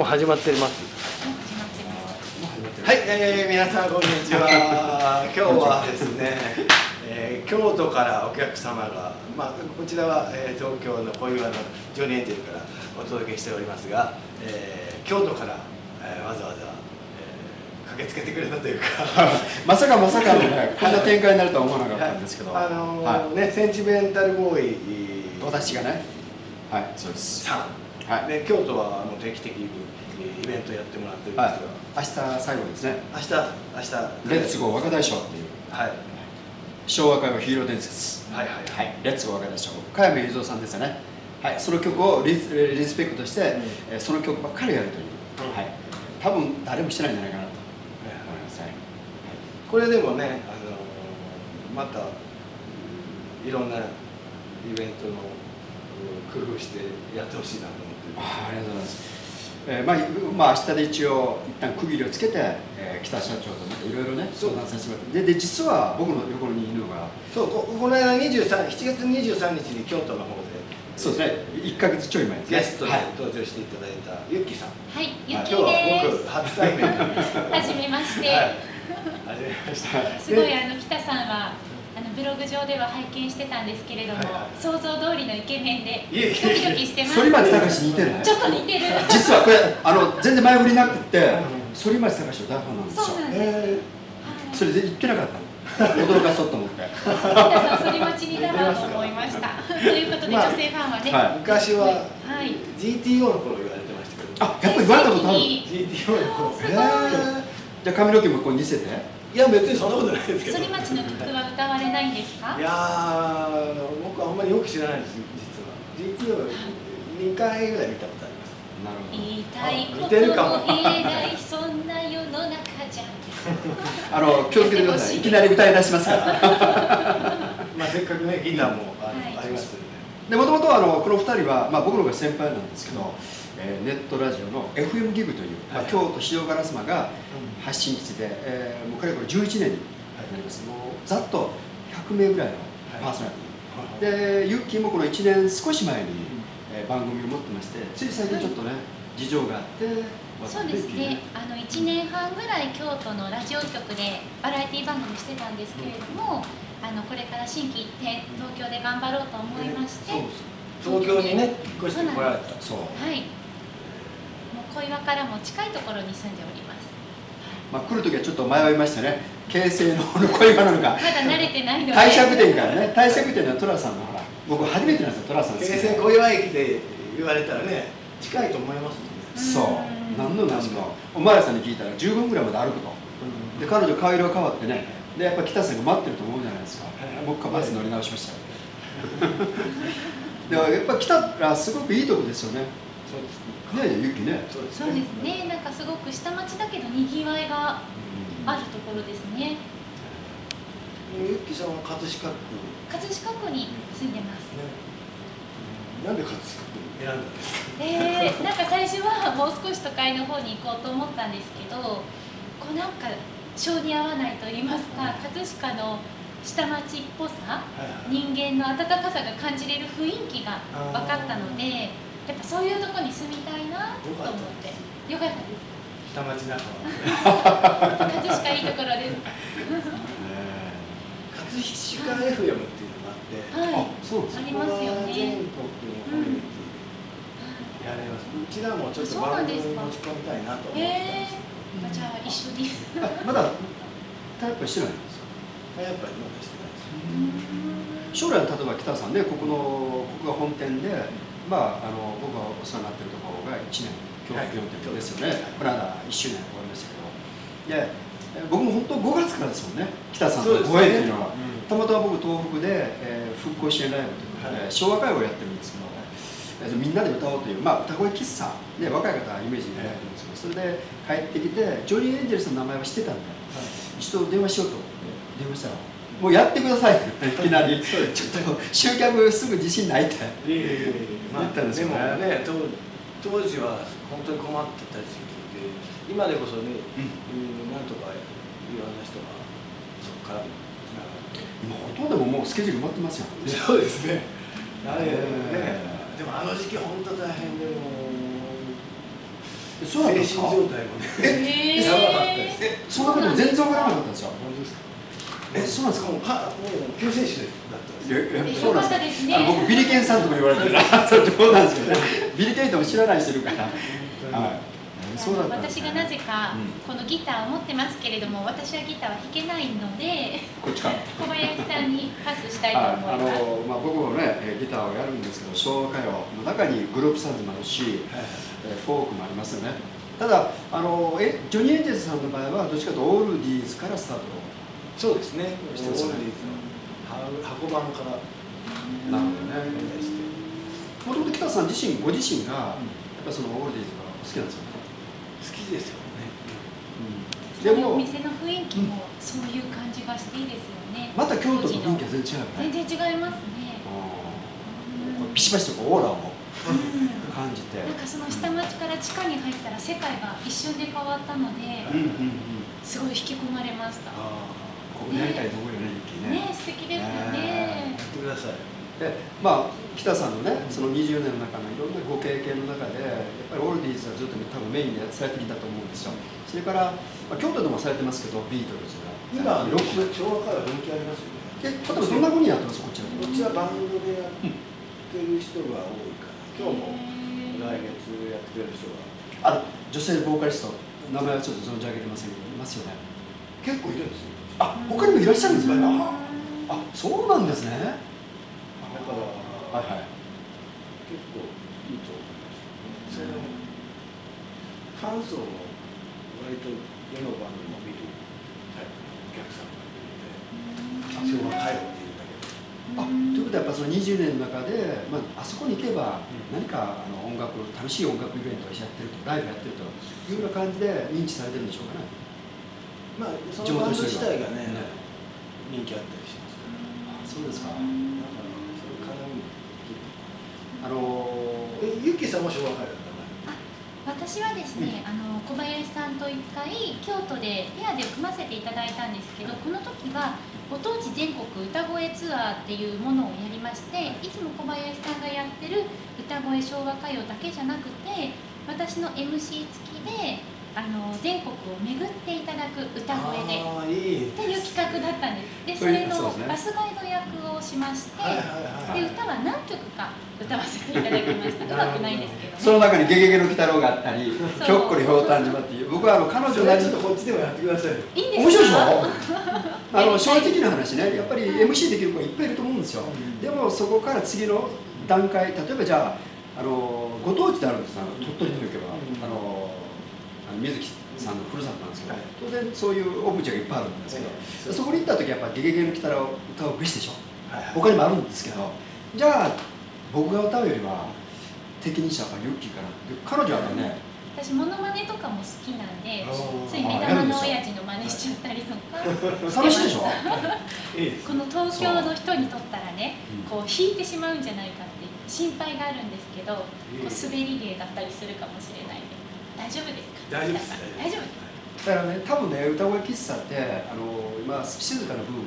もう始まってます。はい、えー、皆さんこんにちは。今日はですね、えー、京都からお客様が、まあ、こちらは、えー、東京の小岩のジョニーエンジェルからお届けしておりますが、えー、京都から、えー、わざわざ、えー、駆けつけてくれたというか。まさかまさかのねこんな展開になるとは思わなかったんですけど、はい、あのーはい、ねセンチメンタルボーイ。私がね。はいそうです。さん、はい、で京都はもう定期的にイベントやってもらってるんですが、はい、明日最後ですね。明日明日。レッツゴー若大将っていう、はい、昭和歌謡ヒーロー伝説。はいはいはい、はい、レッツゴー若大将。加山雄三さんですよね。はい。その曲をリスリスペクトして、うん、その曲ばっかりやるという、うん、はい。多分誰もしてないんじゃないかなと。思います、はい、これでもねあのまたいろんなイベントの工夫してやってほしいなとあありがとうございます。えー、まあ、まあ明日で一応一旦区切りをつけて、えー、北社長といろいろね相談させてもらって。でで実は僕の横にいるのがそうここの間23 7月23日に京都の方でそうですね。1か月ちょい前ですね。ゲストで登場していただいたゆっきさん。はいゆっきです。今日は僕初対面なんですけど。はじめまして、はい、はじめまして。すごいあの北さんはあのブログ上では拝見してたんですけれども、はいはい、想像通りのイケメンでドキドキしてます。反町隆史似てるちょっと似てる。実はこれあの全然前振りなくて反町隆史の大ファンなんですよ。そうなんです、えー、それで言ってなかった驚かそうと思って。皆さん反町になろうと思いました。ということで、女性ファンはね、はい、昔は、はい、GTO の頃言われてましたけど。あやっぱり言われたことある GTO の頃。じゃあ髪の毛もこう似せていや別にそんなことないですけど。反町の曲は歌われないんですか？いや僕あんまりよく知らないです実は。GTO 2回ぐらい見たことあります。なるほど。言いたいことも言えないそんな世の中じゃあの気をつけてください。いきなり歌い出しますから。まあせっかくねギターもあ,、はい、ありますで。もともとあのこの2人は、まあ、僕のが先輩なんですけど、えー、ネットラジオの FM ギブという、まあ、京都塩烏丸が発信基地で、えー、もうかれこれ11年になります、もうざっと100名ぐらいのパーソナリティ、でユッキーもこの1年少し前に、えー、番組を持ってましてつい最近ちょっとね、事情があってそうですね。あの1年半ぐらい京都のラジオ局でバラエティ番組してたんですけれども、あのこれから心機一転東京で頑張ろうと思いまして、東京にね引っ越してこられた。そうはい小岩からも近いところに住んでおります。まあ、来る時はちょっと迷いましたね。京成の小岩なのか。まだ慣れてないので。帝釈天からね。帝釈天の寅さんのほら僕初めてなんですよ寅さん京成小岩駅で言われたらね近いと思いますもんね。そう。何の何のお前らさんに聞いたら15分ぐらいまで歩くと、で彼女顔色が変わってね。でやっぱ北さんが待ってると思うじゃないですか、僕はバス乗り直しました でもやっぱ来たらすごくいいとこですよねそうですね。ゆきね。そうですね。なんかすごく下町だけどにぎわいがあるところですね。ゆきさんは葛飾区。葛飾区に住んでます、ね、なんで葛飾区選んだんですか？えー、なんか最初はもう少し都会の方に行こうと思ったんですけどこうなんか性に合わないと言いますか葛飾の下町っぽさ、人間の温かさが感じれる雰囲気が分かったのでやっぱそういうところに住みたいなと思って。よかったです。下町仲間 葛飾いいところです葛飾 FM っていうのがあって、はい、あそうありますよね。全国のコミュニティやれます。うちらもちょっと番組持ち込みたいなと思って。まじゃあ一緒に。まだタイプしてないんですか？タイプはまだしてない将来例えば北さんねここのここが本店でまああの僕がお世話になってるところが1年教育業というですよね、はい、この間1周年終わりましたけど。で僕も本当5月からですもんね。北さんのご縁っていうのは、ねうん、たまたま僕東北で、えー、復興支援ライブということで、はい、昭和歌謡をやってるんですけどみんなで歌おうという、まあ、歌声喫茶、ね、若い方はイメージになると思うんですけどそれで帰ってきてジョニー・エンジェルスの名前は知ってたんで、はい、一度電話しようと思って電話したらもうやってください。いきなり。ちょっと集客すぐ自信ないって。言ったんですよね,、まあ、ね当時は本当に困ってた時期で今でこそね、うん、なんとかいろんな人がそこから今ほとんどももうスケジュール埋まってますよ そうですね。あれねでもあの時期本当大変でもそうなんですか？精神状態もねえやばかったですえそんなことも全然わからなかったんですよ本当ですか？えそうなんですか？もうはもう救世主だったんですよえええそうなんですか？よかったですね。あの僕ビリケンさんとか言われてる。そう冗談ですけどね。ビリケンとも知らない人いるから。はい。えそうだったんですね。私がなぜかうん。このギターを持ってますけれども私はギターは弾けないのでこっちか。小林さんにパスしたいとああ思います。のまあ、僕もねえーギターをやるんですけど昭和歌謡。の中にグループサウンドもあるし、はいえーフォークもありますよね。ただあのえジョニー・エンジェルさんの場合はどっちかというとオールディーズからスタートそうですね。オールディーズの箱版からなるほどね。もともと北さん自身ご自身がやっぱそのオールディーズがお好きなんですよね、好きですよね。そういうおでも店の雰囲気もそういう感じがしていいですよね。また京都と雰囲気は全然違うよね。全然違いますね。ビシバシとこうオーラをうん感じて。なんかその下町から地下に入ったら世界が一瞬で変わったのでうんうんうん。すごい引き込まれました。あここにやりたいと思うよねゆきね。ね素敵ですよあねや。ってください。でまあ北さんのねその20年の中のいろんなご経験の中でやっぱりオールディーズはずっと多分メインでされてきたと思うんですよ。それから、まあ、京都でもされてますけどビートルズが。今ロック昭和から人気ありますよね。え例えばどんな風にやってますこちらこっちはバンドでやってる人が多いから今日も来月やってくれる人が。あの女性ボーカリスト名前はちょっと存じ上げてませんけどいますよね。結構いるんですよあ他にもいらっしゃるんですか？うん。ああそうなんですね。だからはいはい。結構いいと思います。そのファン層も割と世のバンドも見るタイプのお客さんがいるので昭和歌謡っていうだけで。あということはやっぱその20年の中で、まあ、あそこに行けばうん。何かあの音楽楽しい音楽イベントをやってるとライブやってるというような感じで認知されてるんでしょうかねまあそ地のバンド自体がねね人気あったりします。からあそうですか。だからそれ絡みもできるあのえゆきさんも昭和歌謡だった私はですね、あの小林さんと一回京都でペアで組ませていただいたんですけどこの時はご当地全国歌声ツアーっていうものをやりましてい。つも小林さんがやってる歌声昭和歌謡だけじゃなくて私の MC 付きであの全国を巡っていただく歌声でっていう企画だったんです。でそれのバスガイド役をしまして、で歌は何曲か歌わせていただきました。うまくないんですけどね。その中に「ゲゲゲの鬼太郎」があったり「ひょっこりひょうたん島」っていう僕はあの彼女なりちょっとこっちでもやってくださいよ。いいんですか？面白いでしょ？あの正直な話ね。やっぱり MC できる子いっぱいいると思うんですよ、うん。でもそこから次の段階例えばじゃああのご当地であるんです。あの鳥取に行けば、あの水木さんのふるさとなんですけど、はい。当然そういうオブジェがいっぱいあるんですけど、ええそこに行った時やっぱ「ゲゲゲの鬼太郎」歌うべしでしょ？はい。はい他にもあるんですけどじゃあ僕が歌うよりは適任者がユッキーかなで彼女はね私モノマネとかも好きなんでつい目玉の親父の真似しちゃったりとか。楽しいでしょ？この東京の人にとったらねう。んこう弾いてしまうんじゃないかっていう心配があるんですけどこう滑り芸だったりするかもしれないんで大丈夫ですか？大丈夫です。大丈夫だからね多分ね歌声喫茶ってあの今静かな部分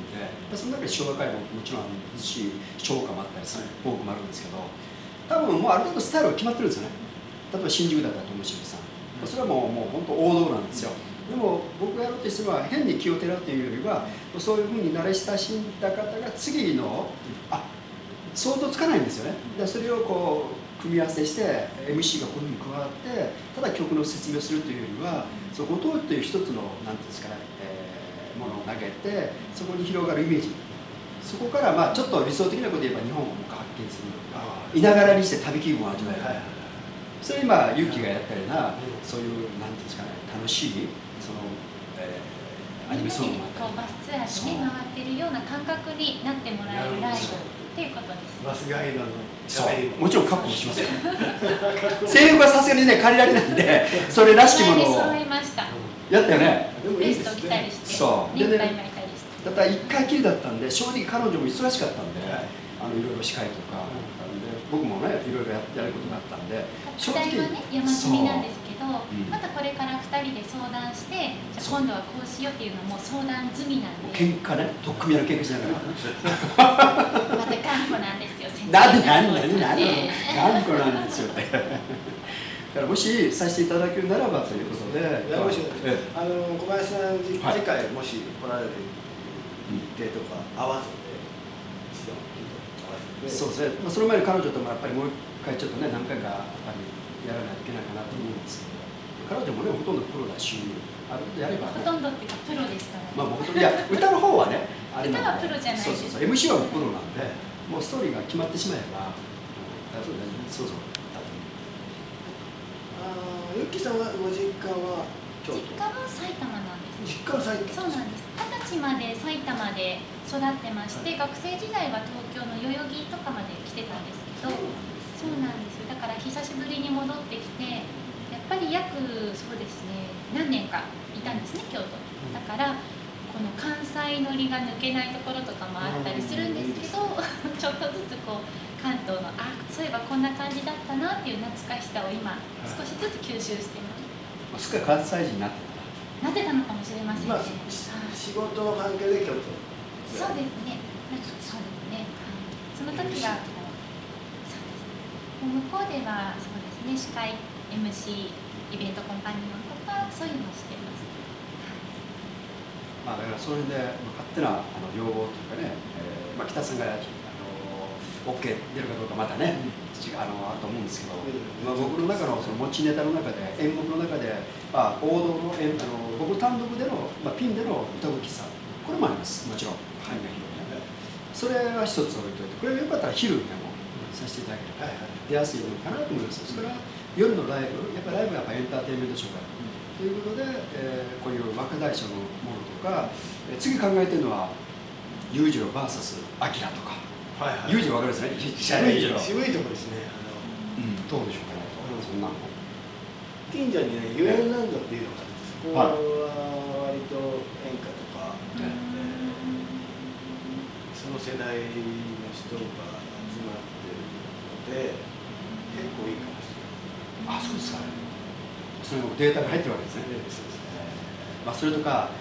でその中に昭和歌謡ももちろんあるし唱歌もあったりするフォークもあるんですけど多分もうある程度スタイルが決まってるんですよね。例えば新宿だったらともしげさん。それはもうもう本当王道なんですよ。でも僕がやろうとしてるのは変に気をてらうというよりはそういうふうに慣れ親しんだ方が次のあ想像つかないんですよね。でそれをこう組み合わせして MC がこういうふうに加わってただ曲の説明をするというよりはそのご当地という一つの何ていうんですかね、えーものを投げてそこに広がるイメージ。そこからまあちょっと理想的なことで言えば日本をもう一回発見するあいながらにして旅気分を味わえる、はいはいそれ今勇気がやったような、うんそういうなんていうんですかね楽しいその、えーアニメソングもあったり。こうバスツアーでね回ってるような感覚になってもらえるライブっていうことです。バスガイドのそう。ももちろん確保しますよ。制服はさすがにね借りられないんで それらしきものを。やったよねでもいいですベスト着たりねしてそう。でねだったら1回きりだったんで正直彼女も忙しかったんで、はいあのいろいろ司会とか、僕もねいろいろややることがあったんで課題はね山積みなんですけど、うん。またこれから2人で相談して今度はこうしようっていうのも相談済みなんで。喧嘩ね取っ組み合いの喧嘩しながら。また頑固なんですよ先生。なんでなんでなんでね。頑固なんですよって。だからもしさせていただけるならばということで。いやもしえあの小林さん次,、はい次回もし来られる日程とか合わせて一度合わせて。えそうですね、まあ、その前に彼女ともやっぱりもう一回ちょっとね何回かやっぱりやらないといけないかなと思うんですけど彼女もねほとんどプロだしある程度やればほねとんどっていうかプロですからね、まあ、僕といや歌の方はね あれなんで。歌はプロじゃないそうそうそう MC はプロなんでもうストーリーが決まってしまえば大丈夫大丈夫そうそうだと思う。あーゆっきさんはご実家は京実家は埼玉なんです都実家は埼玉。そうなんです。二十歳まで埼玉で育ってまして、学生時代は東京の代々木とかまで来てたんですけどそうなんですから久しぶりに戻ってきてやっぱり約そうですね何年かいたんですね京都。だからこの関西乗りが抜けないところとかもあったりするんですけどちょっとずつこう関東のあそういえばこんな感じだったなっていう懐かしさを今少しずつ吸収してます。まあ、すっかり関西人になってた。らなってたのかもしれませんね、まあはい仕事の関係で京都。そうですね。なんかそうですね。はい。その時は。向こうではそうですね。司会、MC、イベントコンパニオンとかそういうのをしてます。まあ、だからその辺で、まあ、勝手なあの要望というかね、えーまあ、北さんがあの OK 出るかどうかまたね、違うあのあると思うんですけど、まあ、僕の中のその持ちネタの中で演目の中で、まあ、王道の演あの僕単独での、まあ、ピンでの歌声喫茶これもあります。もちろん。範囲が広い。ねそれは一つ置いといてこれよかったら昼でもさせていただければ。はいはい。出やすいのかなと思います。それから夜のライブやっぱライブはやっぱエンターテインメントショーがということで、えーこういう若大将のものとか、えー次考えてるのは裕次郎 VS アキラとか。はいはい。裕次郎分かるんですね？石渋い渋いとこですね。あのうん。どうでしょうかね？そんなの。近所にねユエンランドっていうのがあってそこは割と演歌とか、ねその世代の人がので結構いいかもしれない。あそうですか。それもデータが入ってるわけですね、そうですねまあ、それとか、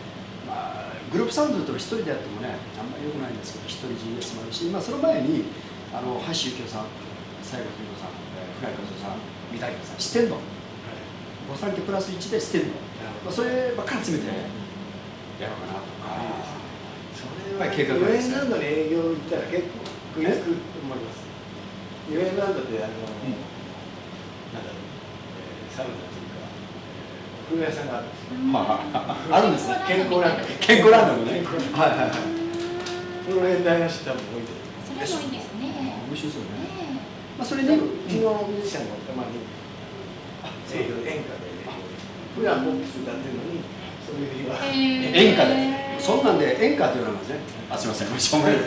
まあ、グループサウンドと一人でやってもねあんまり良くないんですけど一人 GS もあるし、まあ、その前にあの橋幸夫さん西郷貴子さん、えー、船井和夫さん三谷さん四天王御三家プラス1で四天王、まあ、そればっかり詰めてやろうかなとか、それははい計画ですンランドに営業行ったら結構食いつくと思いますユエンランドってあの、ん。なんだろう、えーサウナというか、えー、お風呂屋さんがあるんですよ。まあ、あるんですね。健康ランド健康ランドもね。はいはいはい。その年代の人多分多いと思いますそれもいいですね。面白そうね、ねまあ、それでうちのミュージシャンもたまに営業演歌で。普段ポップス歌ってるのにそういう日はえ演歌で。そんなんで演歌っていうのなんですねあすいませんしょうがない。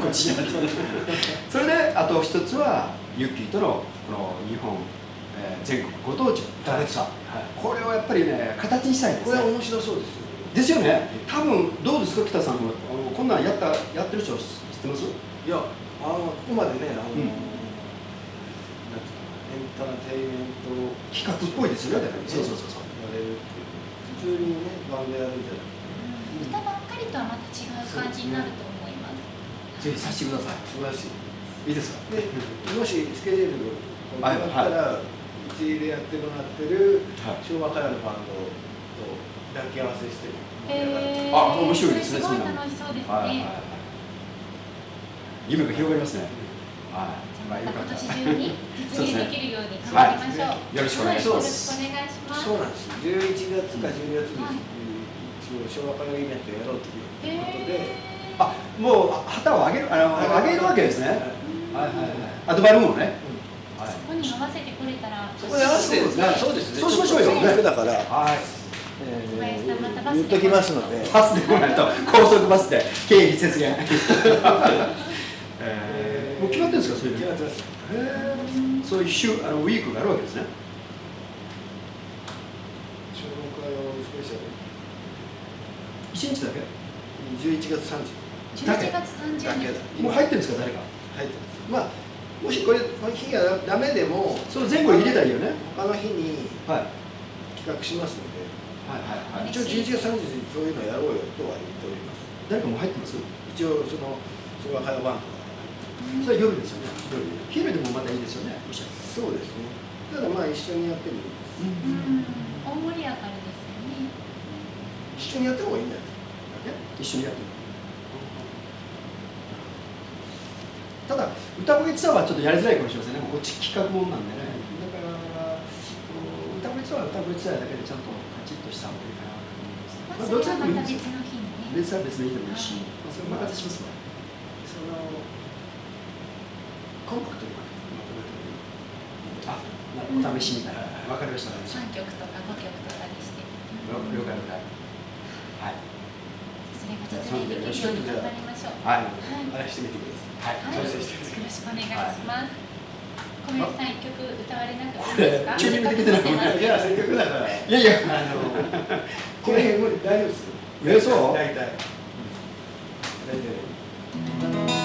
こっちじゃなそれであと一つはユッキーとのこの日本、えー全国ご当地歌ネタはい。これをやっぱりね形にしたいんですね。これは面白そうですよ。ですよね。多分どうですか北さんもあのこんなんやったやってる人知ってます？いやあのここまでねあの、うん。エンターテインメント。企画っぽいですよねそうそうそうそう。やれる普通にねバンドやるんじゃなくて歌ばっかりとはまた違う感じになると思います。ぜひさせてくださ素晴らしい。いいいですかでもしスケジュールがはい決まったら、うちでやってもらってるはい。昭和からのバンドと抱き合わせしてへーあ面白いですねすごい楽しそうですね。はいはいはい。夢が広がりますね。はいまあ今年中に実現できるように頑張りましょう。よろしくお願いします。はいよろしくお願いします。そうなんです。11月か12月に、はい一応昭和からイベントやろうということで、へあもうあ旗を上げるあの上げるわけですね。はいはいはいはい。アドバルーンをねーそこに合わせてくれたら。そこに合わせてそうですねそうですね。そうしましょうよ。せっかくだから、はい。小林さんまたバスで言っときますので。バスで来ないと。高速バスで。経費節減。え ーもう決まってるんですかそういうの決まってます。そういう週あのウィークがあるわけですね。昭和歌謡スペシャル。一日だけ？11月30 11月30だけ。だ日。もう入ってるんですか誰か？入ってます。まあもしこれこの日がダメでもその前後に入れたらいいよね。他の日にはい。企画しますので。はいはいはい。一応11月30日にそういうのやろうよとは言っております。誰かもう入ってます？一応その昭和歌謡バンドがそれは夜ですよね。夜。昼でもまたいいですよね。そうですね。ただまあ一緒にやってもいい。ですうん。大盛り上がるですよね。一緒にやった方がいいんじゃないですか一緒にやってるただ歌声ツアーはちょっとやりづらいかもしれませんね。もうこっち企画もんなんでね。だから歌声ツアーは歌声ツアーだけでちゃんとカチッとした方がいいかなと思います、まあ、どちらでもいいんですよ。別の日にね。別は別の日でもいいし、まあ、それお任せしますわそのコンパクトにまとめてもいいあお試しみたいな。わかりましたわかりました。3曲とか5曲とかにして。了了解了解。はい。それが実現できるように頑張りましょう。はい。はい。あれしてみてください。はい。はい、よろ調整してしくお願いします。小宮さん一曲歌われなくていいですか？チューニングできてないいやせっかくだからいやいやあのこの辺も大丈夫ですよ。えそう？大体。大体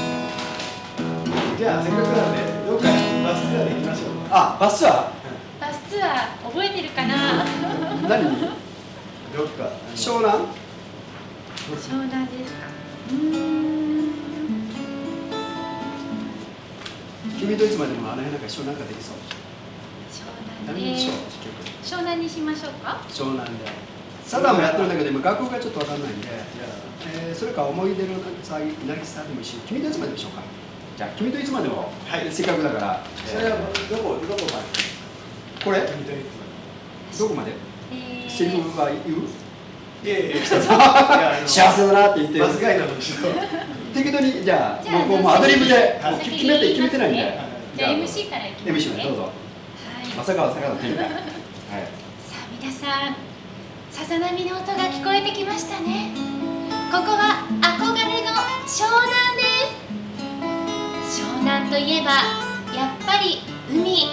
じゃあせっかくなんでどっかバスツアーで行きましょうあバスツアバスツアー覚えてるかな？ー何？にどっか。湘南？湘南ですか？うーん。君といつまでもあの辺なんか湘南ができそう？湘南で何にしよう？結局。湘南にしましょうか？湘南で。サダもやってるんだけど今学校がちょっとわかんないんで、じゃえーそれか思い出のさなぎさでもいいし君といつまででしょうか？じゃあ君といつまでも、はい。せっかくだから、あそれはどこどこまで？これ？君といつどこまで？えー。セリフは言う？幸せだなって言ってバスガイドの人。適当にじゃあじゃあもうもうアドリブではい。もう決めて決めてないんで。じゃあ MC からいきます MC ね。までどうぞ。はい。浅川坂田天下はい。さあ皆さん。さざ波の音が聞こえてきましたね。ここは憧れの湘南です。湘南といえばやっぱり海。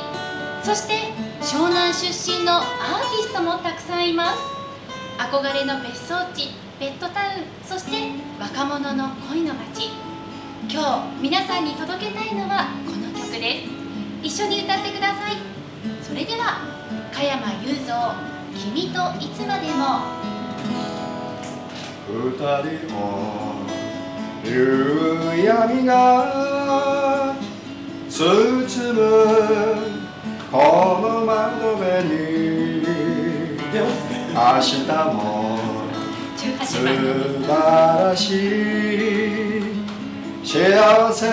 そして湘南出身のアーティストもたくさんいます。憧れの別荘地ベッドタウンそして若者の恋の街。今日皆さんに届けたいのはこの曲です。一緒に歌ってください。それでは加山雄三「君といつまでも。二人も夕闇が包むこの窓辺に明日も素晴らしい幸せ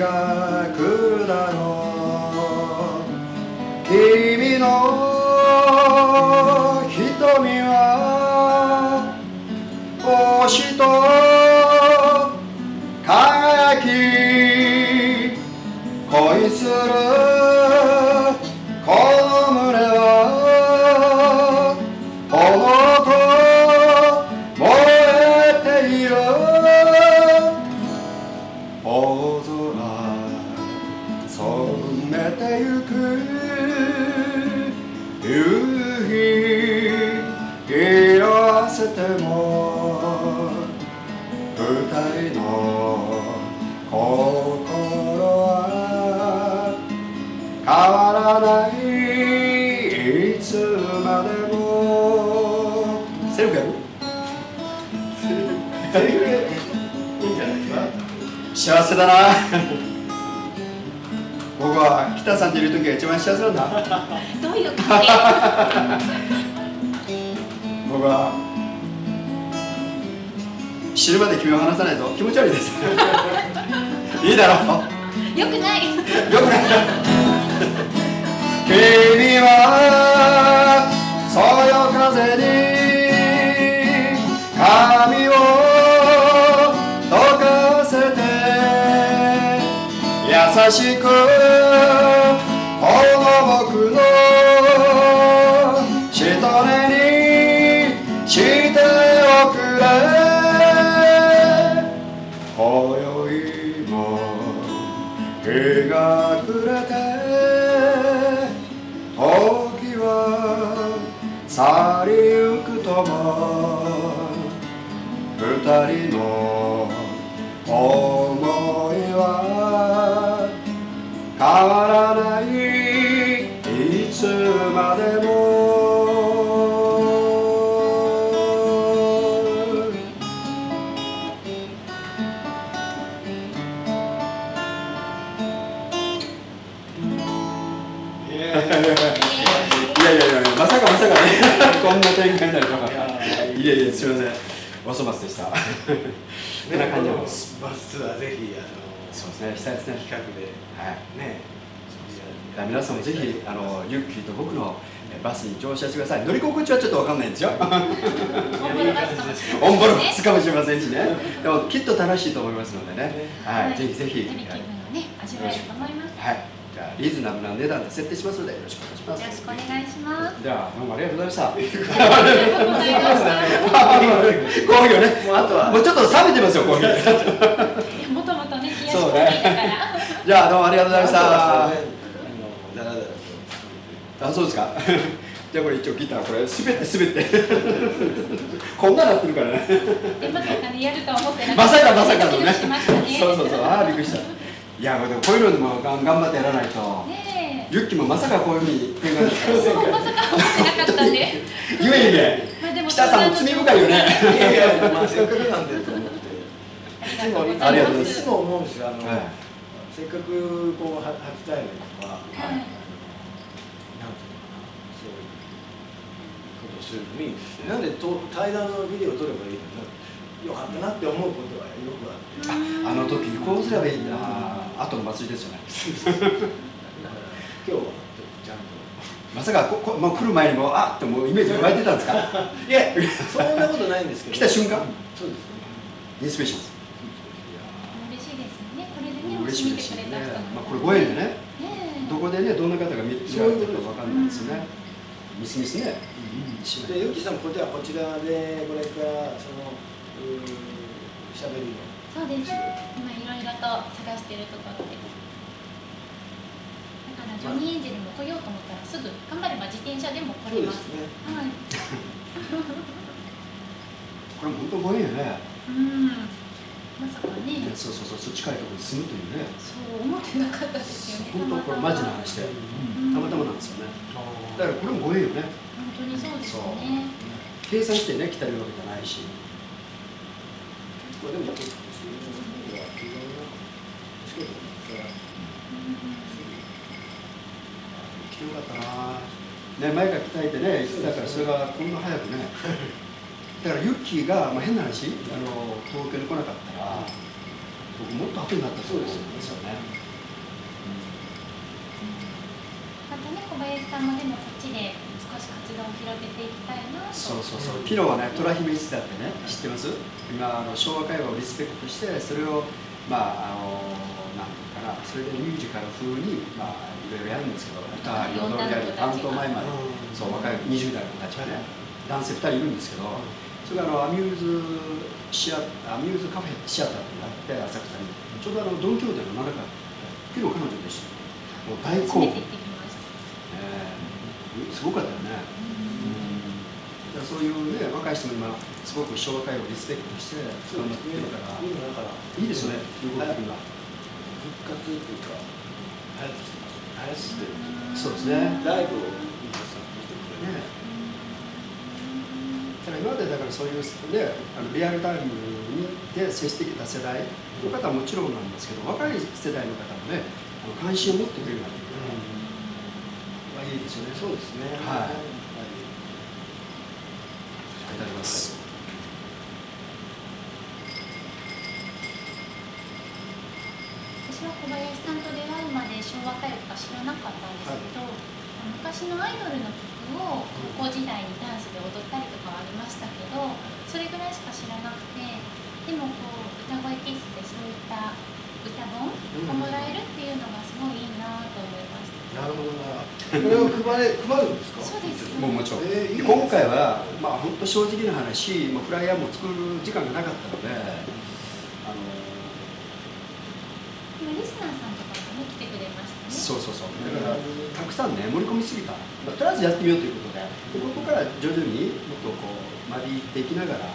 が来るだろう君の瞳は星と夕日色あせても二人の心は変わらない。いつまでも。セルフやる？セリフでいいんじゃないですか？幸せだな。僕は北さんといる時が一番幸せなんだどういう関係僕は死ぬまで君を離さないぞ。気持ち悪いです。いいだろ。うよくない。よくない。君はそよ風に髪を溶かせて優しくまさかまさかね。こんな展開になるとはいやいやすみません。お粗末でした。こんな感じなんですバスツアーぜひあのそうですね。したい。ですね。企画ではいね。皆さんもぜひあのユッキーと僕のえバスに乗車してください。乗り心地はちょっとわかんないんですよ。オンボロバスかもしれませんしね。でもきっと楽しいと思いますのでね。はい、ぜひぜひ。ね味わえると思います。はいリーズナブルな値段で設定しますのでよろしくお願いします。よろしくお願いします。じゃあどうもありがとうございました。ありがとうございましたコーヒーをね。もうあとはもうちょっと冷めてますよコーヒーもともとね冷やしコーヒーだから。じゃあどうもありがとうございました。あそうですか。じゃあこれ一応ギターこれ滑って滑って。こんななってるからね。でまさかねやるとは思ってなまさかまさかのね。そうそうそう。ああびっくりしたいやでもこういうのでもがん頑張ってやらないと。ねユッキもまさかこういうふうに展開できえそうまさか思ってなかったんで。ゆえゆえまあでも北さんも罪深いよね。いやいやまあせっかくなんでと思って。ありがとうございます。いつも思うんですよあの、はい。せっかくこうは初対面とか、はいなんていうのかな。そういうことをするのに、なんでと対談のビデオを撮ればいいのよかったなって思うことはよくあって、あの時こうすればいいんだ。後の祭りですよね。だから今日はちゃんと。まさかここ、まあ、来る前にもあってもうイメージが湧いてたんですか？いや、そんなことないんですけど。来た瞬間？そうですね。インスピレーション。嬉しいですよね。これでね嬉しいですよね。見てくれた人がまあ、これご縁でね。ねえ。どこでねどんな方が見見られてるかわかんないですよね。ミスミスね。しないで、ゆきさん、こちら、こちらで、これから、その。うー喋りの。そうです。今いろいろと探してるところでだからジョニーエンジェルも来ようと思ったらすぐ頑張れば自転車でも来れます。ね。はい。これも本当ご縁よね。うん。まさかね。そうそうそう。そっち近いところに住むというね。そう思ってなかったですよね。本当これマジな話で。うん。たまたまなんですよね。だからこれもご縁よね。本当にそうですよね計算してね来たるわけじゃないしこれでも、ちょっと、そういうのは、いろん。な。仕事が。来てよかったなね前から鍛えてね言ってたからそれがこん。な早くねだからユッキーが、まあ、変な話あの東京に来なかったら僕もっと後になったと思うですよねまたね小林さん。もでもこっちで少し活動を広げていきたいなと。そうそうそう。昨日はね虎姫一座ってね知ってます？今あの昭和歌謡をリスペクトしてそれをまああのなんていうかなそれでミュージカル風にまあいろいろやるんですけど歌あり踊りあり担当前まで。そう若い20代の子たちがね男性2人いるんですけどそれがあのアミューズシアアミューズカフェシアターというのがあって浅草に。ちょうどあのドン・キホーテの中昨日彼女でしたもう大初興奮、ねすごかったよねだからそういうね若い人も今すごく昭和歌謡をリスペクトして頑張ってるから。いいですよね動きが復活っていうか。流行ってきてます。流行ってる。そうですねライブを皆さん見てくれる。ねだから今までだからそういう、ね、あのリアルタイムにで接してきた世代の方はもちろんなんですけど若い世代の方もねあの関心を持ってくれるようになってくるいいですよねそうですね。はいい。いただきます私は小林さんと出会うまで昭和歌謡とか知らなかったんですけど、昔のアイドルの曲を高校時代にダンスで踊ったりとかはありましたけどそれぐらいしか知らなくてでもこう歌声キッスでそういった歌本をもらえるっていうのがすごいいいなと思いました。なるほど。な。これを配れ配るんですか？そうです。もうもちろん、えーいいで今回はまあ本当正直な話もうフライヤーも作る時間がなかったのであの今リスナーさんとかもね来てくれましたね。そうそうそう。だからたくさんね盛り込みすぎた、まあ、とりあえずやってみようということででここから徐々にもっとこう間引いていきながら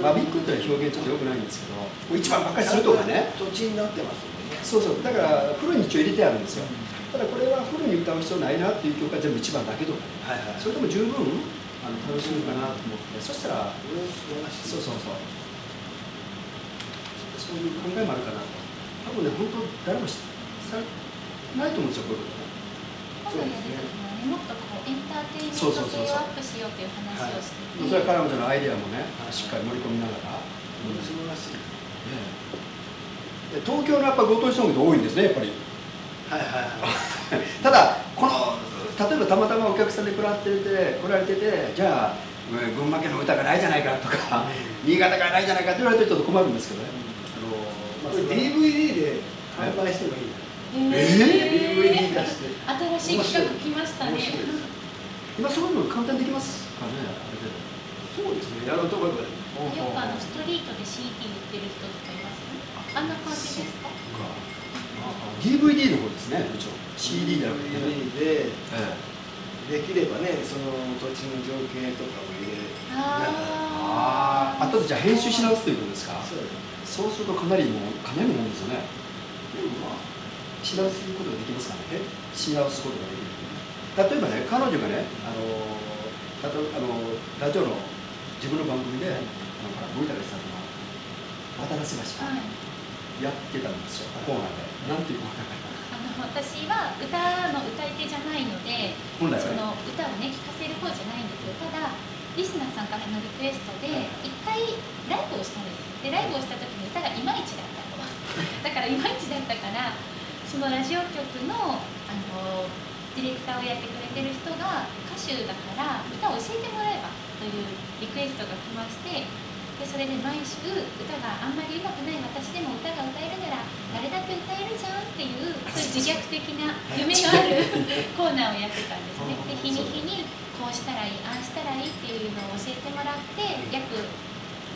間引くという表現ちょっとよくないんですけどもう一番ばっかりするとかね。土地になってますよね。そうそう。だからフルに一応入れてあるんですよただこれはフルに歌う必要ないなっていう曲が全部一番だけとかね。はいはい。それでも十分あの楽しめるかなと思ってそしたら。そうそうそう。そういう考えもあるかなと多分ね本当誰もしさないと思うんですよこういう。ことね本のやる時もねもっとこうエンターテインメント性をアップしようという話をしてそれは彼女のアイデアもねしっかり盛り込みながら、うん、素晴らしい。で東京のやっぱご当地ソングって多いんですねやっぱりはいはいはい。ただこの例えばたまたまお客さんで来られてて来られててじゃあうん群馬県の歌がないじゃないかとか、新潟がないじゃないかって言われてちょっと困るんですけどね、あのまあ、DVD で販売してもいいなえ DVD 出して。新しい企画来ましたね。今そういうの簡単にできますかねそうですね。やろうと思えば。よくあのストリートで CD 売ってる人とかいます？ねあんな感じですか DVD の方ですねもちろん CD じゃなくて、ね。DVD でえできればねその土地の情景とかも入れあああ後でじゃあ編集し直すということですか？そう。するとかなりもうかなりのもんですよねし直すことができますかね？し直すことができる例えばね彼女がねあのたとあのラジオの自分の番組で森高さんが渡良瀬橋はい。やってたんですよコーナーでなんていうの？私は歌の歌い手じゃないのでその歌をね聴かせる方じゃないんですよ。ただリスナーさんからのリクエストで一回ライブをしたんですよ。でライブをした時に歌がいまいちだったと。だからいまいちだったからそのラジオ局のあのディレクターをやってくれてる人が歌手だから歌を教えてもらえばというリクエストが来ましてでそれで毎週歌があんまり上手くない私でも歌が歌えるなら誰だって歌えるじゃんっていうそういう自虐的な夢のある コーナーをやってたんですね。で日に日にこうしたらいいああしたらいいっていうのを教えてもらって約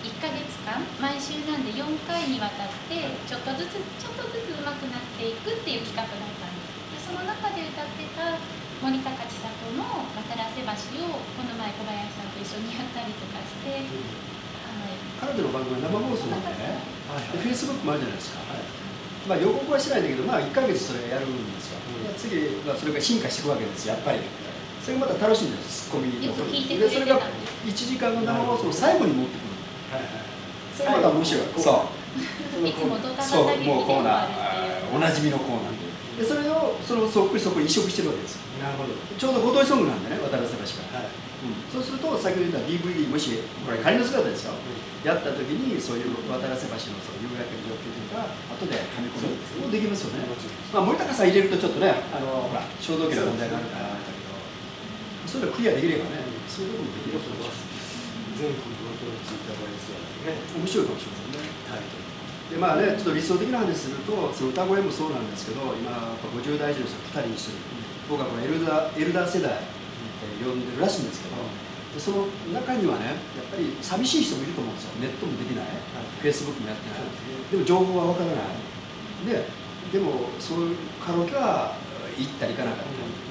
1ヶ月間毎週なんで4回にわたってちょっとずつちょっとずつ上手くなっていくっていう企画だったんです。でその中で歌ってた森高千里の「渡良瀬橋」をこの前小林さんと一緒にやったりとかして、はい、彼女の番組は生放送なんでね。はいでフェイスブックもあるじゃないですか、はい。まあ予告はしないんだけどまあ1ヶ月それやるんですよ、うん。で次はそれが進化していくわけですよやっぱり。それがまた楽しいんですツッコミのでそれがたんで。す1時間の生放送の最後に持ってくる。はいはい。それまた面白い、はいそう。いつもそうもうコーナー。おなじみのコーナーででそれをそのそっくりそこに移植してるわけですよ。なるほど。ちょうどご当地ソングなんでね渡良瀬橋が、はい。うん、そうすると先ほど言った DVD もしこれ仮の姿ですよ、やった時にそういう渡良瀬橋のその夕焼けの状況というか後ではめ込むもできますよね。まあ、森高さん入れるとちょっとねあのほら肖像権の問題があるからあれだけどそれをクリアできればねそういうこともできると思うし全国ご当地歌声ツアーね。面白いかもしれませんねタイトル。でまあねちょっと理想的な話するとその歌声もそうなんですけど今やっぱ50代以上の人2人に1人僕はこのエルダーエルダー世代呼んでるらしいんですけどでその中にはねやっぱり寂しい人もいると思うんですよ。ネットもできない。フェイスブックもやってない。でも情報はわからない。ででもそういうカラオケは行ったり行かなかったり。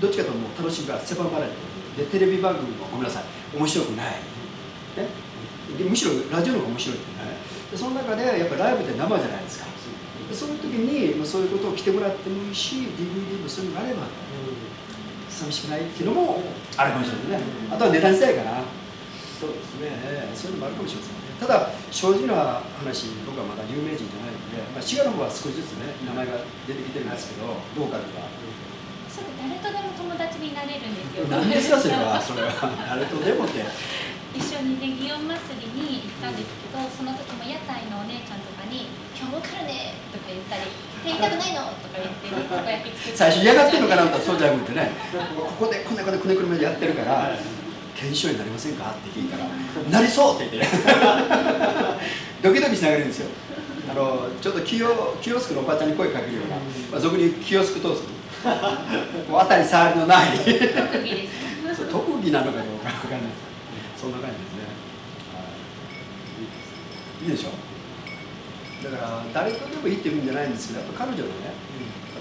どっちかともう楽しみが狭まれてる。でテレビ番組もごめんなさい。面白くない、ね、でむしろラジオの方が面白いってね。でその中でやっぱライブって生じゃないですか。でそういう時に、まあ、そういうことを来てもらってもいいし DVD もそういうのがあれば寂しくないっていうのもあるかもしれないね。あとは値段次第かな、そうですね。ええそういうのもあるかもしれませんね。ただ正直な話僕はまだ有名人じゃないので、まあ、滋賀の方は少しずつね名前が出てきてるんですけどローカルがそれ誰とでも友達になれるんですよ。何ですかそれは。それは。誰とでもって一緒にね祇園祭りに行ったんですけどその時も屋台のお姉ちゃんとかに「今日も来るね」とか言ったり「手痛くないの?」とか言ってねたこ焼き作って。最初嫌がってるのかなと思ったらそうじゃなくてね。ここでこんなこんなくねくねまでやってるから検証になりませんか？って聞いたら「なりそう!」って言って ドキドキしながら言うんですよ。あのちょっとキヨキヨスクのおばちゃんに声かけるような、まあ、俗にキヨスクトースクもう当たり障りのない。特技です そう特技なのかどうかわかんないそんな感じですね、はい、いいでしょ。だから誰とでもいいっていうんじゃないんですけどやっぱ彼女のね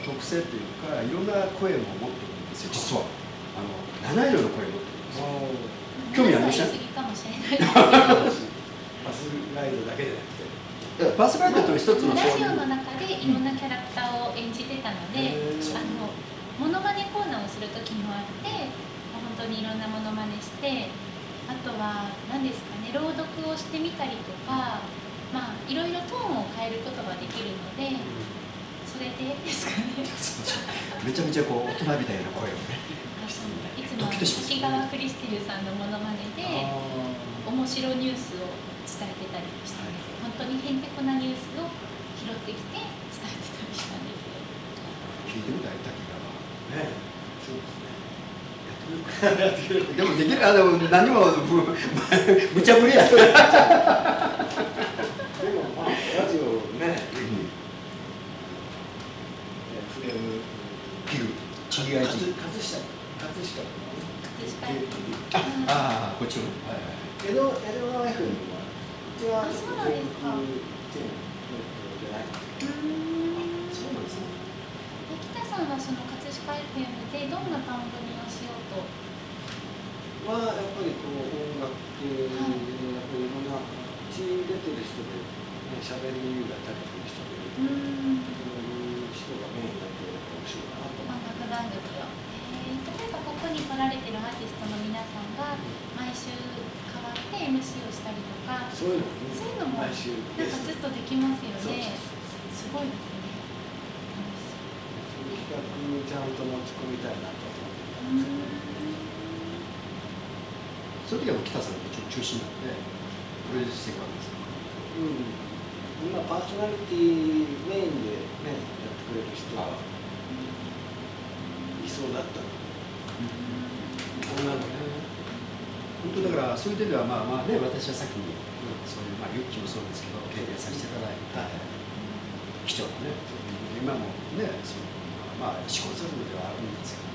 特性っていうかいろんな声も持ってるんですよ。実は。あの七色の声を持ってるんですよ。興味ありました言い過ぎかもしれないですバスガイドだけじゃなくて。バスガイドという一つのラそういうジオの中でいろんなキャラクターを演じてたので、へー。あのモノマネコーナーをする時もあって本当にいろんなモノマネしてあとは何ですかね朗読をしてみたりとかまあいろいろトーンを変えることができるのでそれでですかね。めちゃめちゃこう大人みたいな声をねい。つも滝川クリステルさんのモノマネで面白ニュースを伝えてたりしたんですよ。本当にへんてこなニュースを拾ってきて伝えてたりしたんですよ。聞いてみたい滝川。ねでもできる。あでも何もむ 無茶ぶりや。でもまあラジオねフレームピグ葛 GIG 飾葛飾葛飾ああこっちのはいはい江戸江戸川 F にはうちはあそうなんですかじゃないそうなんですね北さんはその葛飾 FM でどんな番組どまあやっぱりこう音楽やっぱりいろんな血出てる人でね喋りがたけてる人でそういう人がメインになって面白いかなと思音楽番組を、えー、例えばここに来られてるアーティストの皆さんが毎週変わって MC をしたりとかうそういうのもそういうのも毎週なんかずっとできますよね。す。ごいですね。そう。いう企画ちゃんと持ち込みたいなと思ってたんですよそうその時はもう北さんが中心になってプロデュースしていくわけですようん、今パーソナリティメインでねやってくれる人がい。そうだった。ので、女のね。本当だからそういう点ではまあまあね私は先に、そういうまあユッキーもそうですけど経験させていただいて、はい。貴重なね今もねそのまあ試行錯誤ではあるんですけど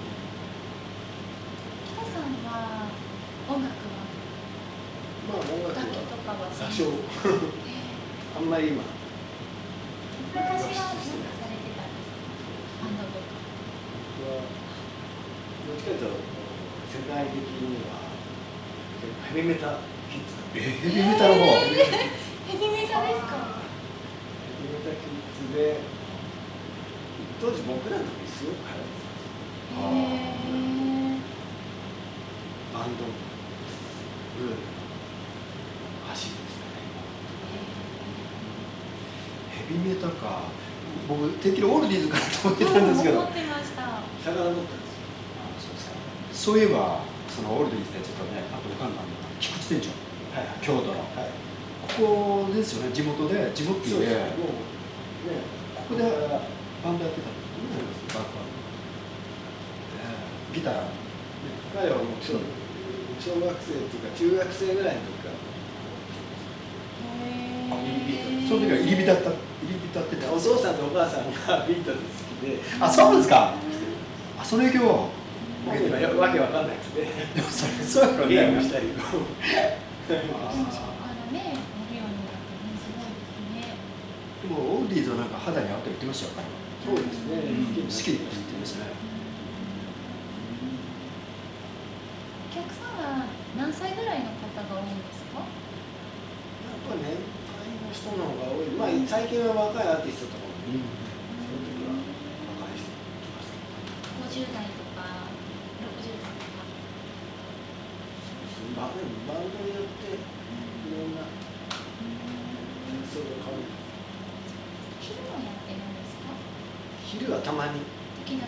北さんは音楽はまあ音楽は多少えあんまり今ー昔は何かされてたんですかバンドとか僕はどっちかというと世界的にはヘビメタキッズだえヘビメタの方、ヘビメタですかヘビメタキッズで当時僕らの時すごく流行ってへえたバンドブームの走りでしたねヘビメタか僕てっきりオールディーズかなと思ってたんですけど。思ってました。遡ったんです。よあそうですか。そういえばそのオールディーズでちょっとね。あと浮かんだのが菊池店長。はい。はい京都の。はいここですよね地元で地元そうです。でもうねここでバンドやってたんですよね。バックバンド。ギター、ね、彼はもう小小学生っていうか中学生ぐらいの時から。その時は入り浸った入り浸ってたお父さんとお母さんがビートルズ好きで。あそうですか？あその影響わけわかんない。くてでもそれそうやろゲームねしたり。こうあのね、やるようになってね、すごいですね。でもオールディーズはなんか肌に合うと言ってましたよそうですね。好きって言ってましたねお客さんは何歳ぐらいの方が多いんですか。やっぱ年配の人の方が多いまあ最近は若いアーティストとかもその時は若い人来ます五十代とか、六十代とか。バンバンドによっていろんな演奏が変わる昼もやってるんですか。昼はたまに時々。